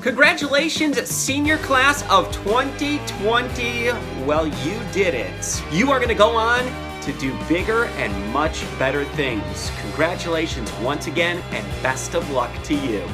Congratulations, senior class of 2020. Well, you did it. You are going to go on to do bigger and much better things. Congratulations once again, and best of luck to you.